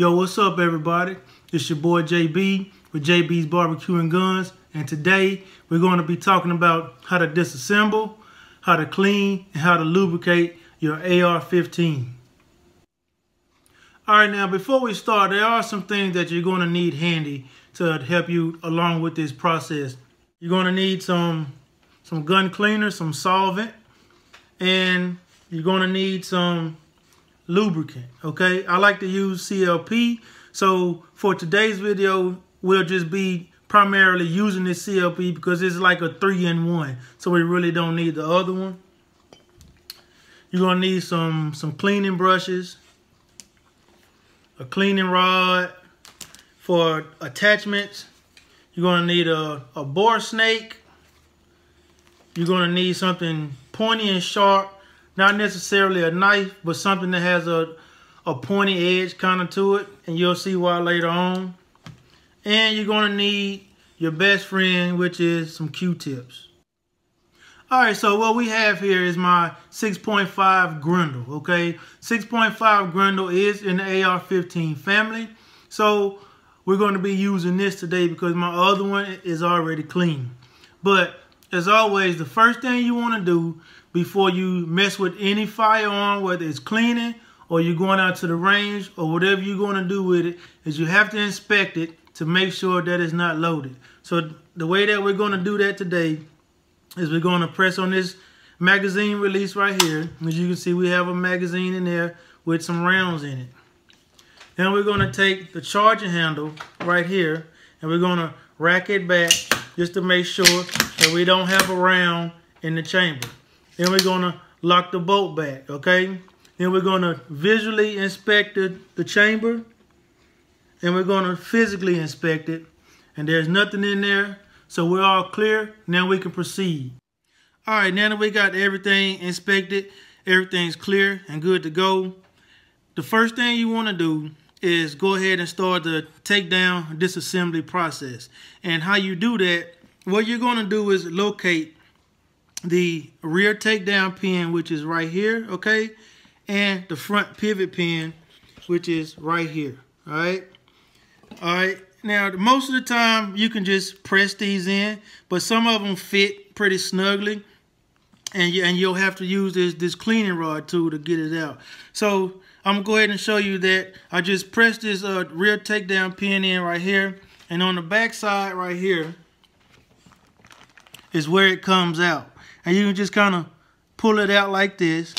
Yo, what's up everybody? It's your boy JB with JB's Barbecue and Guns and today we're going to be talking about how to disassemble, how to clean, and how to lubricate your AR-15. Alright now before we start there are some things that you're going to need handy to help you along with this process. You're going to need some some gun cleaner, some solvent, and you're going to need some lubricant, okay? I like to use CLP. So for today's video, we'll just be primarily using this CLP because it's like a three-in-one. So we really don't need the other one. You're gonna need some, some cleaning brushes, a cleaning rod for attachments. You're gonna need a, a bore snake. You're gonna need something pointy and sharp not necessarily a knife, but something that has a, a pointy edge kind of to it. And you'll see why later on. And you're going to need your best friend, which is some Q-tips. All right, so what we have here is my 6.5 Grendel, okay? 6.5 Grendel is in the AR-15 family. So we're going to be using this today because my other one is already clean. But as always, the first thing you want to do before you mess with any firearm, whether it's cleaning or you're going out to the range or whatever you're going to do with it, is you have to inspect it to make sure that it's not loaded. So the way that we're going to do that today is we're going to press on this magazine release right here. As you can see, we have a magazine in there with some rounds in it. Then we're going to take the charging handle right here and we're going to rack it back just to make sure that we don't have a round in the chamber. Then we're going to lock the bolt back, okay? Then we're going to visually inspect the, the chamber. And we're going to physically inspect it. And there's nothing in there. So we're all clear. Now we can proceed. All right, now that we got everything inspected, everything's clear and good to go. The first thing you want to do is go ahead and start the takedown disassembly process. And how you do that, what you're going to do is locate the rear takedown pin, which is right here, okay? And the front pivot pin, which is right here, all right? All right, now most of the time you can just press these in, but some of them fit pretty snugly. And, you, and you'll have to use this, this cleaning rod tool to get it out. So I'm gonna go ahead and show you that. I just pressed this uh, rear takedown pin in right here. And on the back side right here is where it comes out and you can just kind of pull it out like this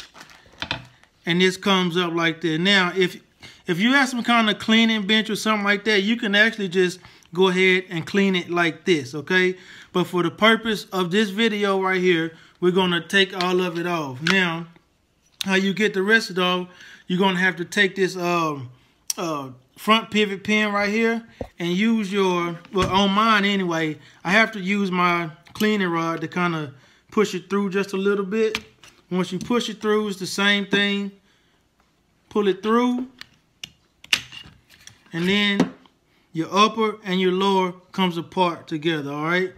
and this comes up like that. Now, if if you have some kind of cleaning bench or something like that, you can actually just go ahead and clean it like this, okay? But for the purpose of this video right here, we're going to take all of it off. Now, how you get the rest of it off, you're going to have to take this um, uh, front pivot pin right here and use your, well, on mine anyway, I have to use my cleaning rod to kind of push it through just a little bit. Once you push it through, it's the same thing. Pull it through. And then your upper and your lower comes apart together, all right?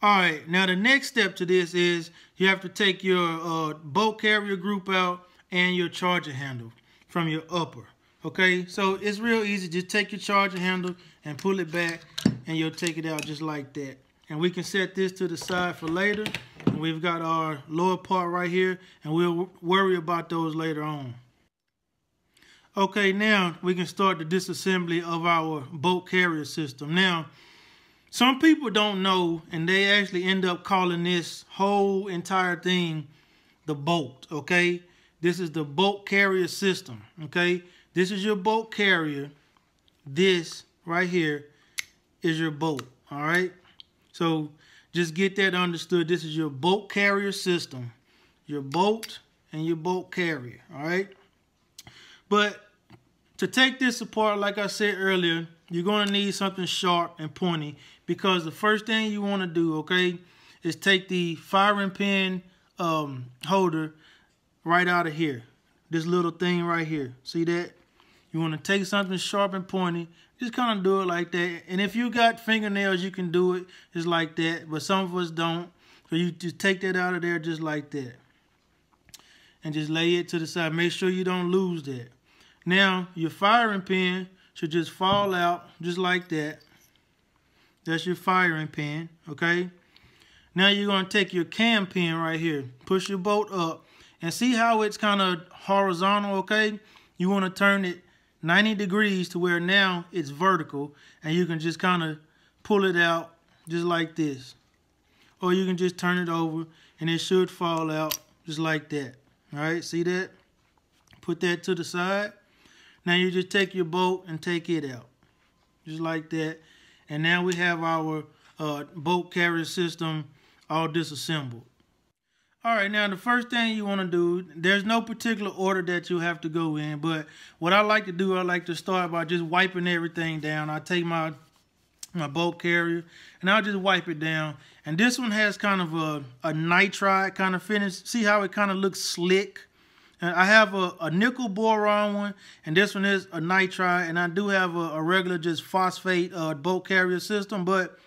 All right, now the next step to this is you have to take your uh, bolt carrier group out and your charger handle from your upper, okay? So it's real easy. Just take your charger handle and pull it back and you'll take it out just like that. And we can set this to the side for later. And we've got our lower part right here, and we'll worry about those later on. Okay, now we can start the disassembly of our bolt carrier system. Now, some people don't know, and they actually end up calling this whole entire thing the bolt, okay? This is the bolt carrier system, okay? This is your bolt carrier. This right here is your bolt, all right? So just get that understood. This is your bolt carrier system. Your bolt and your bolt carrier, all right? But to take this apart, like I said earlier, you're going to need something sharp and pointy because the first thing you want to do, okay, is take the firing pin um, holder right out of here. This little thing right here. See that? You want to take something sharp and pointy. just kind of do it like that. And if you got fingernails, you can do it just like that. But some of us don't. So you just take that out of there just like that. And just lay it to the side. Make sure you don't lose that. Now, your firing pin should just fall out just like that. That's your firing pin, okay? Now you're going to take your cam pin right here. Push your bolt up. And see how it's kind of horizontal, okay? You want to turn it 90 degrees to where now it's vertical and you can just kind of pull it out just like this. Or you can just turn it over and it should fall out just like that. All right, see that? Put that to the side. Now you just take your bolt and take it out. Just like that. And now we have our uh, bolt carrier system all disassembled. All right, now the first thing you want to do, there's no particular order that you have to go in, but what I like to do, I like to start by just wiping everything down. I take my my bolt carrier and I'll just wipe it down. And this one has kind of a, a nitride kind of finish. See how it kind of looks slick? And I have a, a nickel boron one, and this one is a nitride, and I do have a, a regular just phosphate uh, bolt carrier system, but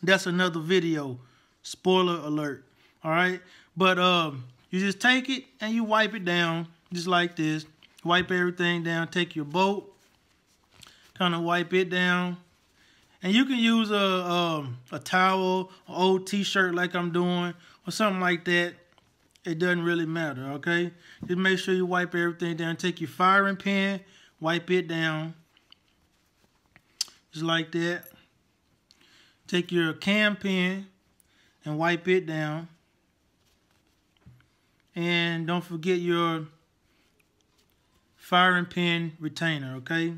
that's another video. Spoiler alert. All right. But um, you just take it and you wipe it down just like this. Wipe everything down. Take your bolt, kind of wipe it down. And you can use a, um, a towel, an old t-shirt like I'm doing, or something like that. It doesn't really matter, okay? Just make sure you wipe everything down. Take your firing pin, wipe it down. Just like that. Take your cam pin and wipe it down. And don't forget your firing pin retainer, okay?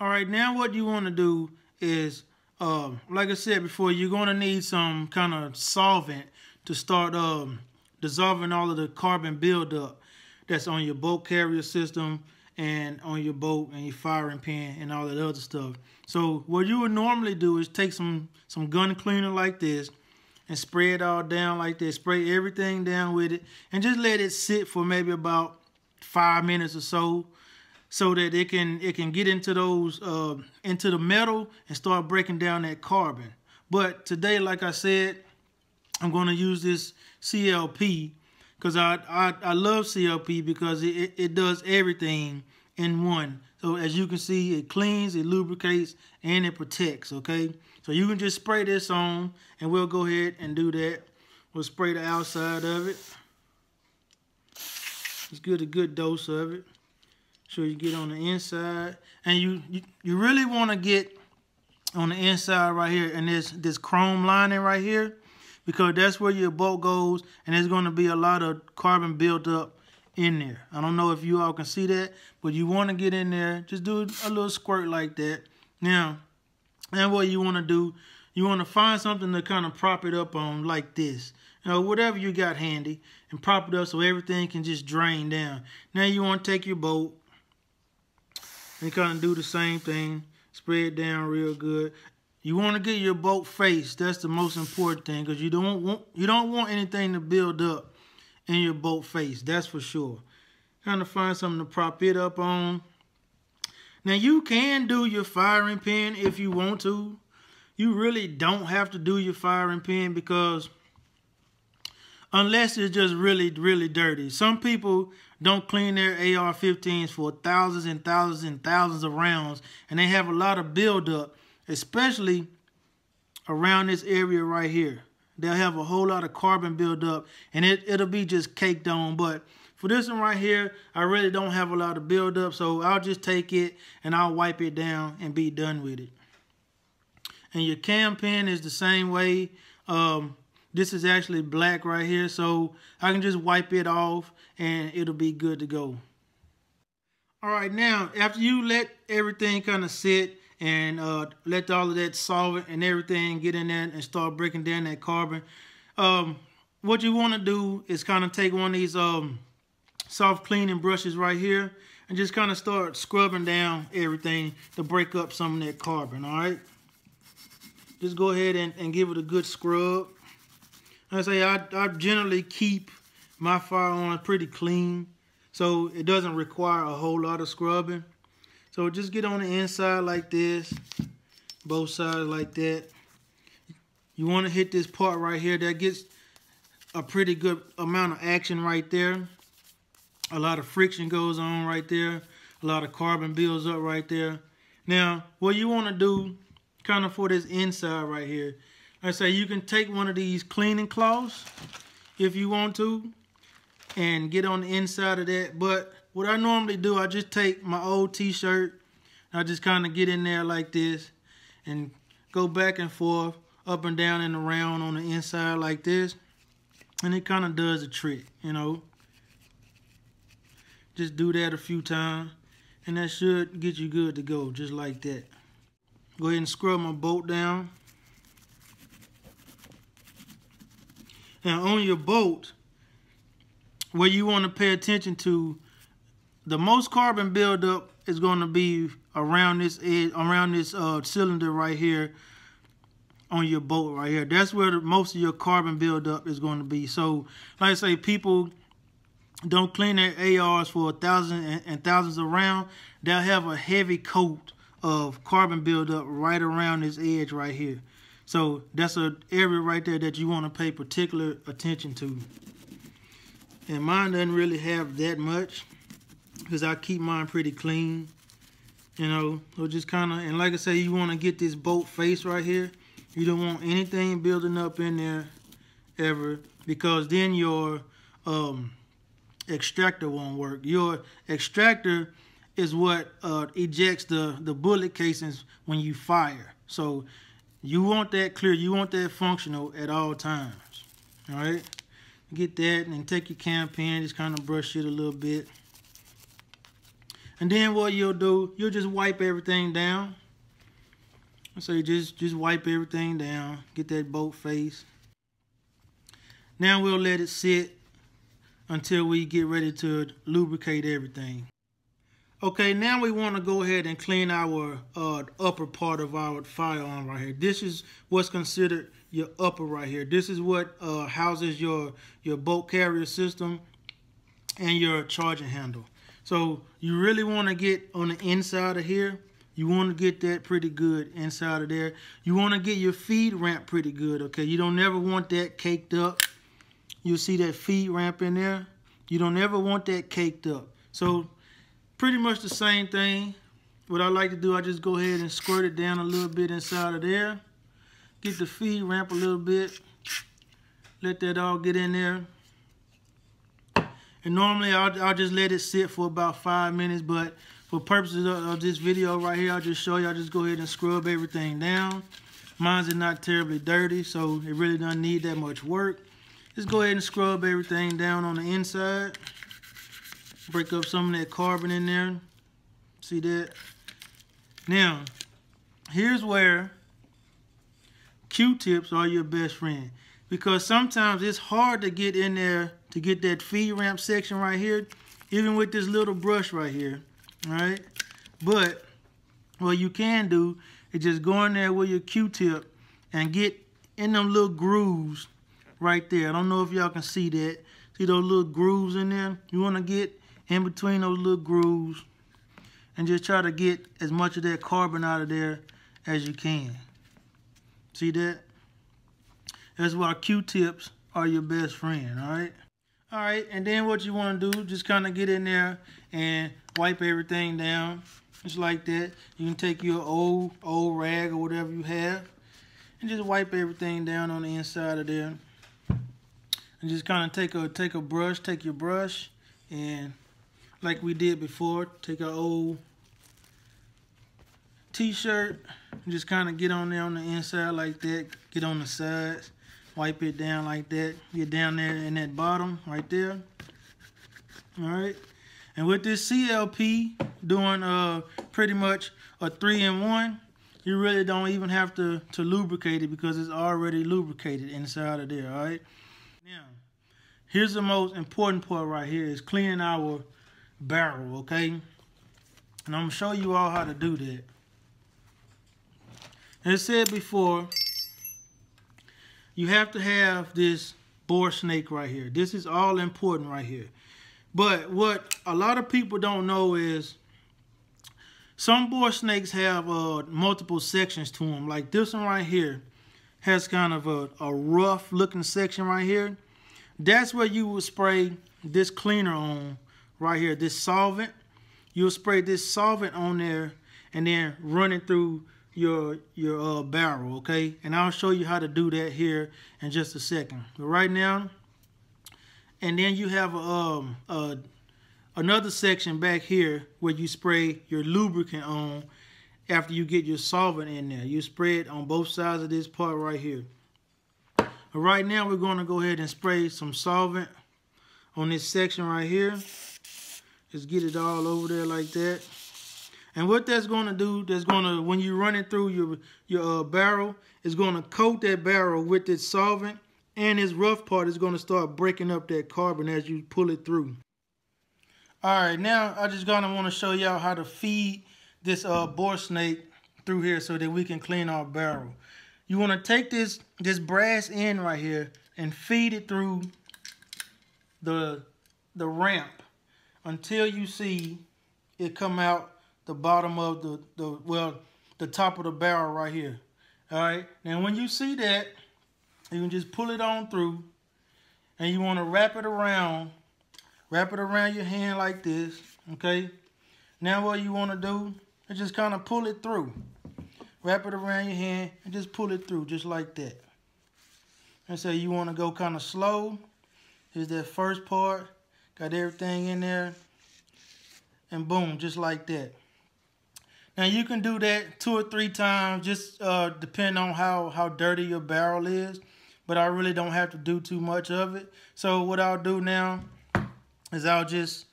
All right, now what you want to do is, uh, like I said before, you're going to need some kind of solvent to start um, dissolving all of the carbon buildup that's on your bolt carrier system and on your bolt and your firing pin and all that other stuff. So what you would normally do is take some some gun cleaner like this and spray it all down like this. Spray everything down with it and just let it sit for maybe about five minutes or so so that it can it can get into those uh, into the metal and start breaking down that carbon. But today, like I said, I'm going to use this CLP because I, I, I love CLP because it, it, it does everything in one. So as you can see, it cleans, it lubricates, and it protects, okay? So you can just spray this on, and we'll go ahead and do that. We'll spray the outside of it. Just get a good dose of it. So you get on the inside. And you, you, you really want to get on the inside right here, and this, this chrome lining right here, because that's where your bolt goes, and there's going to be a lot of carbon built up in there. I don't know if you all can see that, but you want to get in there, just do a little squirt like that. Now, and what you want to do, you want to find something to kind of prop it up on like this. You know, whatever you got handy, and prop it up so everything can just drain down. Now you want to take your bolt and kind of do the same thing. It down real good. You want to get your bolt face. That's the most important thing because you don't want you don't want anything to build up in your bolt face. That's for sure. Kind of find something to prop it up on. Now you can do your firing pin if you want to. You really don't have to do your firing pin because unless it's just really, really dirty. Some people don't clean their AR-15s for thousands and thousands and thousands of rounds and they have a lot of buildup, especially around this area right here. They'll have a whole lot of carbon buildup and it, it'll be just caked on. But for this one right here, I really don't have a lot of buildup, so I'll just take it and I'll wipe it down and be done with it. And your cam pin is the same way. Um, this is actually black right here, so I can just wipe it off and it'll be good to go. All right, now, after you let everything kind of sit and uh, let all of that solvent and everything get in there and start breaking down that carbon, um, what you want to do is kind of take one of these um, soft cleaning brushes right here and just kind of start scrubbing down everything to break up some of that carbon, all right? Just go ahead and, and give it a good scrub. I say I, I generally keep my firearm pretty clean, so it doesn't require a whole lot of scrubbing. So just get on the inside like this, both sides like that. You want to hit this part right here that gets a pretty good amount of action right there. A lot of friction goes on right there. A lot of carbon builds up right there. Now, what you want to do kind of for this inside right here, I say you can take one of these cleaning cloths if you want to and get on the inside of that. But what I normally do, I just take my old t-shirt, I just kind of get in there like this and go back and forth, up and down and around on the inside like this. And it kind of does the trick, you know. Just do that a few times and that should get you good to go, just like that. Go ahead and scrub my bolt down. Now on your bolt, where you want to pay attention to, the most carbon buildup is going to be around this edge, around this uh, cylinder right here on your bolt right here. That's where the, most of your carbon buildup is going to be. So, like I say, people don't clean their ARs for a thousands and thousands around. They'll have a heavy coat of carbon buildup right around this edge right here. So that's an area right there that you want to pay particular attention to. And mine doesn't really have that much because I keep mine pretty clean. You know, so just kind of, and like I say, you want to get this bolt face right here. You don't want anything building up in there ever because then your um, extractor won't work. Your extractor is what uh, ejects the, the bullet casings when you fire. So you want that clear. You want that functional at all times. All right. Get that and take your cam pin. just kind of brush it a little bit. And then what you'll do, you'll just wipe everything down. So you just, just wipe everything down. Get that bolt face. Now we'll let it sit until we get ready to lubricate everything. Okay, now we want to go ahead and clean our uh, upper part of our firearm right here. This is what's considered your upper right here. This is what uh, houses your, your bolt carrier system and your charging handle. So you really want to get on the inside of here. You want to get that pretty good inside of there. You want to get your feed ramp pretty good, okay? You don't never want that caked up. You'll see that feed ramp in there. You don't ever want that caked up. So pretty much the same thing. What I like to do, I just go ahead and squirt it down a little bit inside of there. Get the feed ramp a little bit. Let that all get in there. And normally I'll, I'll just let it sit for about five minutes, but for purposes of, of this video right here, I'll just show you, I'll just go ahead and scrub everything down. Mine's not terribly dirty, so it really doesn't need that much work. Just go ahead and scrub everything down on the inside. Break up some of that carbon in there. See that? Now, here's where Q-tips are your best friend. Because sometimes it's hard to get in there to get that feed ramp section right here, even with this little brush right here, right? But what you can do is just go in there with your Q-tip and get in them little grooves right there. I don't know if y'all can see that. See those little grooves in there? You want to get in between those little grooves and just try to get as much of that carbon out of there as you can. See that? That's why Q-tips are your best friend, all right? All right, and then what you want to do, just kind of get in there and wipe everything down. Just like that. You can take your old, old rag or whatever you have and just wipe everything down on the inside of there and just kind of take a take a brush, take your brush, and like we did before, take our old t-shirt and just kind of get on there on the inside like that, get on the sides, wipe it down like that, get down there in that bottom right there. All right. And with this CLP doing uh pretty much a three in one, you really don't even have to, to lubricate it because it's already lubricated inside of there, all right? Now, here's the most important part right here is cleaning our barrel, okay? And I'm going to show you all how to do that. As said before, you have to have this bore snake right here. This is all important right here. But what a lot of people don't know is some bore snakes have uh, multiple sections to them. Like this one right here has kind of a, a rough looking section right here. That's where you would spray this cleaner on right here, this solvent. You'll spray this solvent on there and then run it through your your uh, barrel, okay? And I'll show you how to do that here in just a second. But right now, and then you have a, um, a another section back here where you spray your lubricant on after you get your solvent in there. You spray it on both sides of this part right here. But right now we're going to go ahead and spray some solvent on this section right here. Just get it all over there like that. And what that's going to do, that's going to, when you run it through your, your uh, barrel, is going to coat that barrel with this solvent and its rough part is going to start breaking up that carbon as you pull it through. All right, now I just gonna want to show y'all how to feed this uh, bore snake through here so that we can clean our barrel. You want to take this this brass end right here and feed it through the the ramp until you see it come out the bottom of the, the well the top of the barrel right here. All right. Now when you see that, you can just pull it on through and you want to wrap it around Wrap it around your hand like this, okay? Now what you want to do is just kind of pull it through. Wrap it around your hand and just pull it through just like that. And so you want to go kind of slow. Here's that first part. Got everything in there. And boom, just like that. Now you can do that two or three times, just uh, depending on how, how dirty your barrel is. But I really don't have to do too much of it. So what I'll do now is I'll just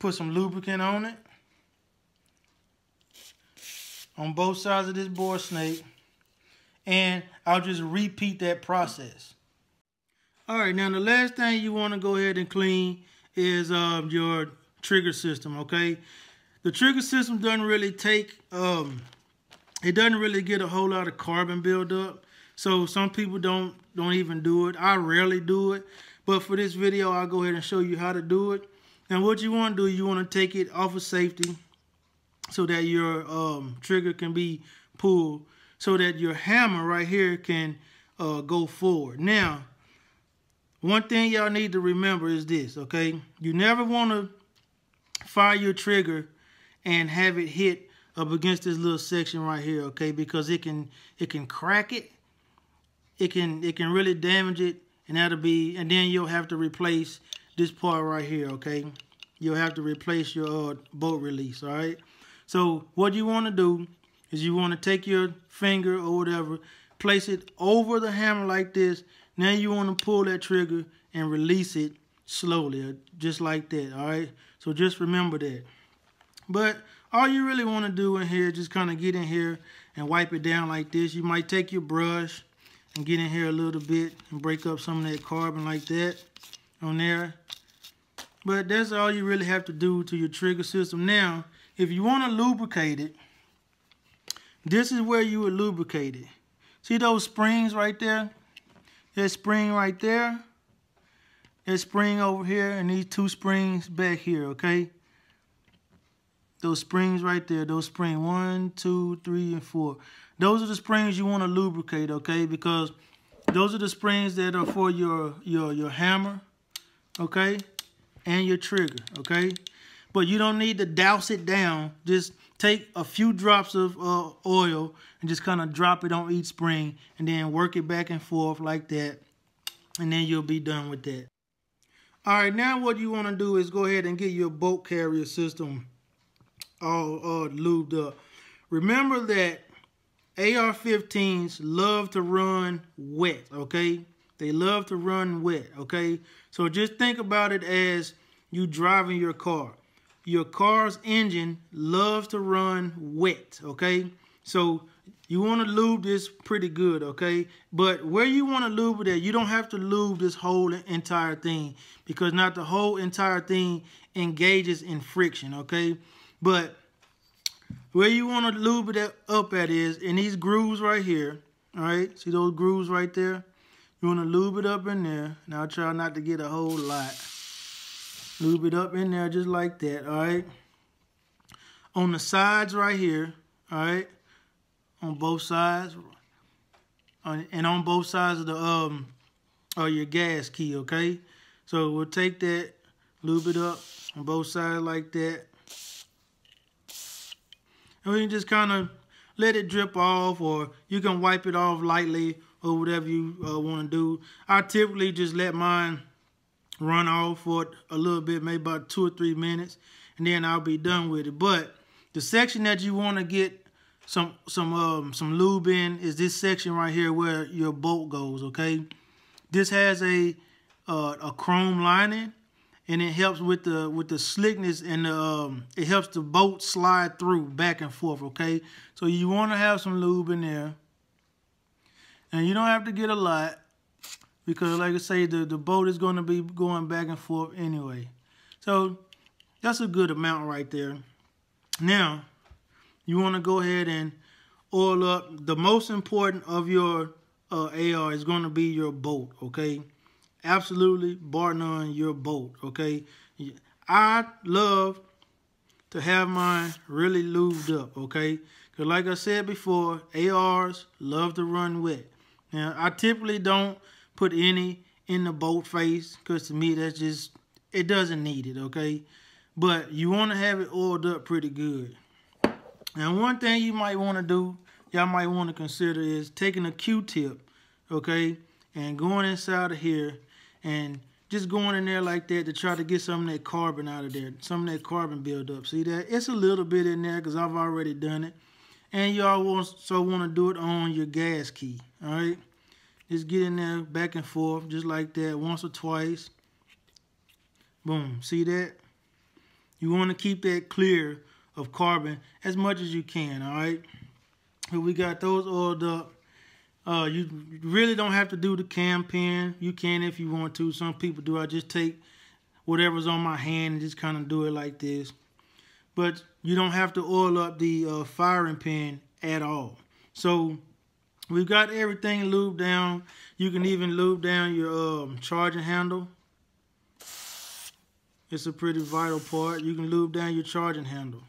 put some lubricant on it on both sides of this bore snake and I'll just repeat that process. All right, now the last thing you want to go ahead and clean is um, your trigger system, okay? The trigger system doesn't really take, um, it doesn't really get a whole lot of carbon buildup. So some people don't don't even do it. I rarely do it. But for this video, I'll go ahead and show you how to do it. And what you want to do, you want to take it off of safety so that your um, trigger can be pulled so that your hammer right here can uh, go forward. Now, one thing y'all need to remember is this, okay? You never want to fire your trigger and have it hit up against this little section right here, okay? Because it can it can crack it. It can it can really damage it and that'll be and then you'll have to replace this part right here okay you'll have to replace your uh, bolt release all right so what you want to do is you want to take your finger or whatever place it over the hammer like this now you want to pull that trigger and release it slowly uh, just like that all right so just remember that but all you really want to do in here just kind of get in here and wipe it down like this you might take your brush and get in here a little bit and break up some of that carbon like that on there. But that's all you really have to do to your trigger system. Now, if you want to lubricate it, this is where you would lubricate it. See those springs right there? That spring right there. That spring over here and these two springs back here, okay? Those springs right there, those springs, one, two, three, and four. Those are the springs you want to lubricate, okay? Because those are the springs that are for your, your, your hammer, okay? And your trigger, okay? But you don't need to douse it down. Just take a few drops of uh, oil and just kind of drop it on each spring and then work it back and forth like that. And then you'll be done with that. All right, now what you want to do is go ahead and get your bolt carrier system all uh, lubed up. Remember that AR-15s love to run wet, okay? They love to run wet, okay? So just think about it as you driving your car. Your car's engine loves to run wet, okay? So you want to lube this pretty good, okay? But where you want to lube it at, you don't have to lube this whole entire thing because not the whole entire thing engages in friction, okay? But where you want to lube it up at is in these grooves right here. All right, see those grooves right there? You want to lube it up in there. Now try not to get a whole lot. Lube it up in there just like that, all right? on the sides right here, all right, on both sides, and on both sides of the um, or your gas key, okay? So we'll take that, lube it up on both sides like that. And we can just kind of let it drip off or you can wipe it off lightly or whatever you uh, want to do. I typically just let mine run off for a little bit, maybe about two or three minutes, and then I'll be done with it. But the section that you want to get some some um some lube in is this section right here where your bolt goes. Okay, this has a uh, a chrome lining, and it helps with the with the slickness and the, um, it helps the bolt slide through back and forth. Okay, so you want to have some lube in there, and you don't have to get a lot because, like I say, the the boat is going to be going back and forth anyway. So that's a good amount right there. Now you want to go ahead and oil up. The most important of your uh, AR is going to be your bolt. Okay absolutely bar none your bolt okay? I love to have mine really lubed up okay? Because like i said before ars love to run wet. Now i typically don't put any in the bolt face because to me that's just it doesn't need it okay? But you want to have it oiled up pretty good. And one thing you might want to do y'all might want to consider is taking a q-tip okay and going inside of here and just going in there like that to try to get some of that carbon out of there, some of that carbon buildup. See that? It's a little bit in there because I've already done it. And you also want to do it on your gas key, all right? Just get in there back and forth just like that once or twice. Boom, see that? You want to keep that clear of carbon as much as you can, all right? So we got those oiled up. Uh, you really don't have to do the cam pin. You can if you want to. Some people do. I just take whatever's on my hand and just kind of do it like this. But you don't have to oil up the uh, firing pin at all. So we've got everything lubed down. You can even lube down your um, charging handle. It's a pretty vital part. You can lube down your charging handle.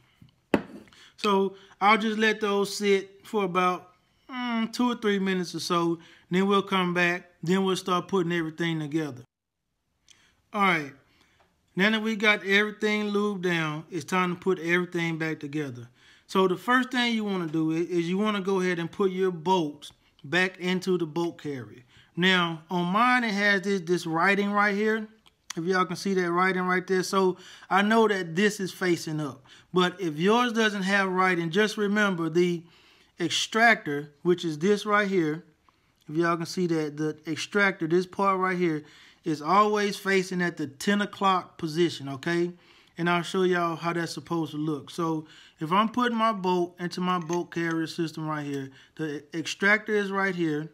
So I'll just let those sit for about mm, two or three minutes or so. Then we'll come back. Then we'll start putting everything together. All right. Now that we got everything lubed down, it's time to put everything back together. So the first thing you want to do is you want to go ahead and put your bolts back into the bolt carrier. Now, on mine, it has this, this writing right here. If y'all can see that writing right there. So I know that this is facing up. But if yours doesn't have writing, just remember the extractor, which is this right here, if y'all can see that, the extractor, this part right here, is always facing at the 10 o'clock position, okay? And I'll show y'all how that's supposed to look. So if I'm putting my bolt into my bolt carrier system right here, the extractor is right here,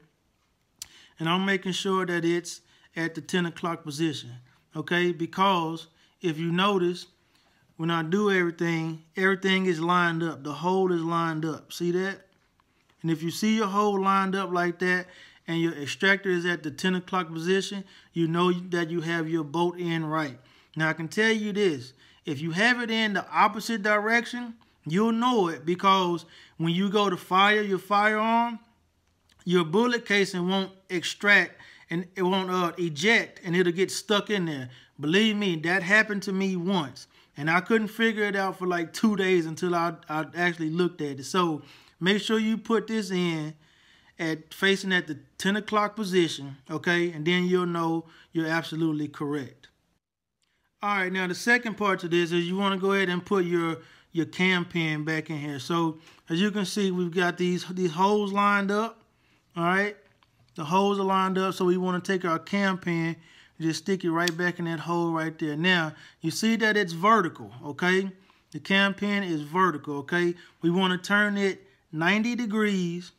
and I'm making sure that it's at the 10 o'clock position, okay? Because if you notice, when I do everything, everything is lined up. The hole is lined up. See that? And if you see your hole lined up like that and your extractor is at the 10 o'clock position, you know that you have your bolt in right. Now I can tell you this, if you have it in the opposite direction, you'll know it because when you go to fire your firearm, your bullet casing won't extract and it won't uh, eject and it'll get stuck in there. Believe me, that happened to me once. And I couldn't figure it out for like two days until I, I actually looked at it. So Make sure you put this in at facing at the 10 o'clock position, okay? And then you'll know you're absolutely correct. All right, now the second part to this is you want to go ahead and put your your cam pin back in here. So as you can see, we've got these these holes lined up. All right, the holes are lined up. So we want to take our cam pin just stick it right back in that hole right there. Now you see that it's vertical. Okay, the cam pin is vertical. Okay, we want to turn it 90 degrees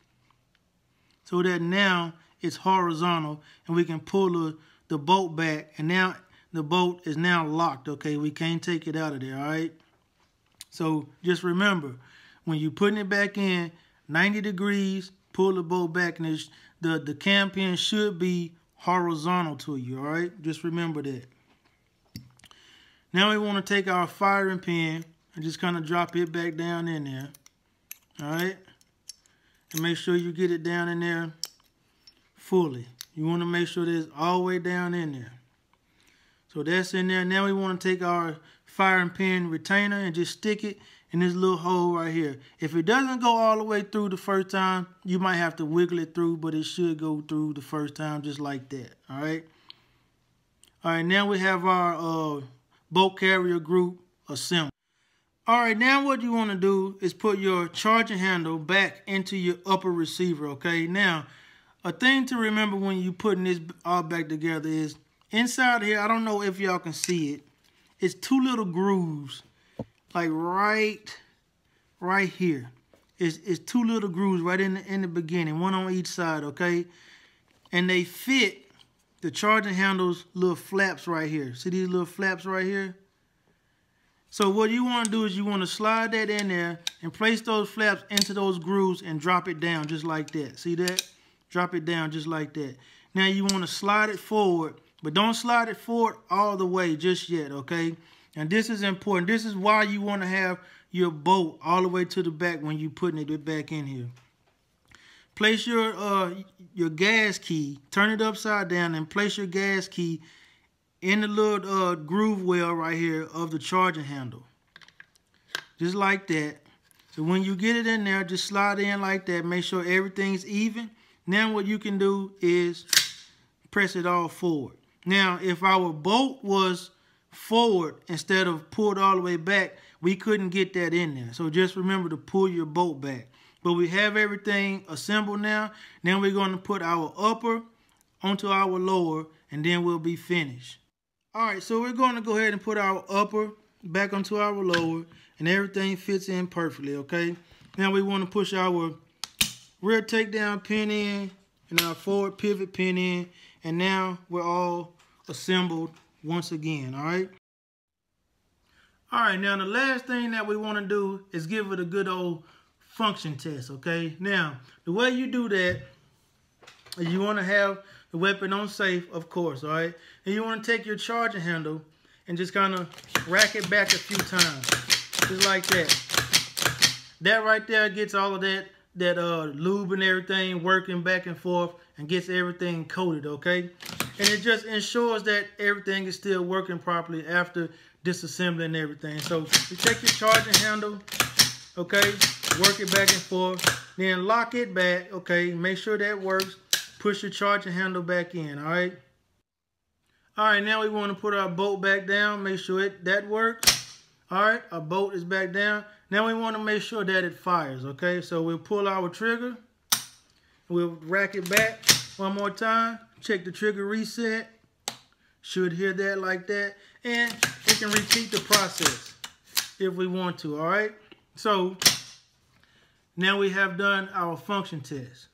so that now it's horizontal and we can pull the, the bolt back. And now the bolt is now locked okay? We can't take it out of there all right? So just remember when you're putting it back in 90 degrees pull the bolt back and the the cam pin should be horizontal to you all right? Just remember that. Now we want to take our firing pin and just kind of drop it back down in there. All right. And make sure you get it down in there fully. You want to make sure that it's all the way down in there. So that's in there. Now we want to take our firing pin retainer and just stick it in this little hole right here. If it doesn't go all the way through the first time, you might have to wiggle it through, but it should go through the first time just like that. All right. All right, now we have our uh, bolt carrier group assembled. All right, now what you want to do is put your charging handle back into your upper receiver, okay? Now, a thing to remember when you're putting this all back together is inside here, I don't know if y'all can see it, it's two little grooves, like right, right here. It's, it's two little grooves right in the, in the beginning, one on each side, okay? And they fit the charging handle's little flaps right here. See these little flaps right here? So what you want to do is you want to slide that in there and place those flaps into those grooves and drop it down just like that. See that? Drop it down just like that. Now you want to slide it forward, but don't slide it forward all the way just yet, okay? And this is important. This is why you want to have your bolt all the way to the back when you're putting it back in here. Place your uh, your gas key, turn it upside down, and place your gas key in the little uh, groove well right here of the charging handle. Just like that. So when you get it in there, just slide in like that. Make sure everything's even. Now what you can do is press it all forward. Now, if our bolt was forward instead of pulled all the way back, we couldn't get that in there. So just remember to pull your bolt back. But we have everything assembled now. Now we're going to put our upper onto our lower, and then we'll be finished. All right, so we're going to go ahead and put our upper back onto our lower, and everything fits in perfectly, okay? Now we want to push our rear takedown pin in and our forward pivot pin in, and now we're all assembled once again, all right? All right, now the last thing that we want to do is give it a good old function test, okay? Now, the way you do that is you want to have the weapon on safe, of course, all right? And you want to take your charging handle and just kind of rack it back a few times, just like that. That right there gets all of that that uh, lube and everything working back and forth and gets everything coated, okay? And it just ensures that everything is still working properly after disassembling everything. So you take your charging handle, okay, work it back and forth, then lock it back, okay, make sure that works push your charging handle back in, all right? All right, now we want to put our bolt back down, make sure it that works. All right, our bolt is back down. Now we want to make sure that it fires, okay? So we'll pull our trigger. We'll rack it back one more time. Check the trigger reset. Should hear that like that. And we can repeat the process if we want to, all right? So now we have done our function test.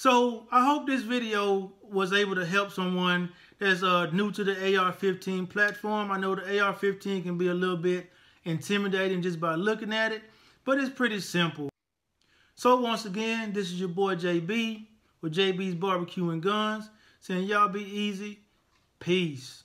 So I hope this video was able to help someone that's uh, new to the AR-15 platform. I know the AR-15 can be a little bit intimidating just by looking at it, but it's pretty simple. So once again, this is your boy JB with JB's Barbecue and Guns saying y'all be easy. Peace.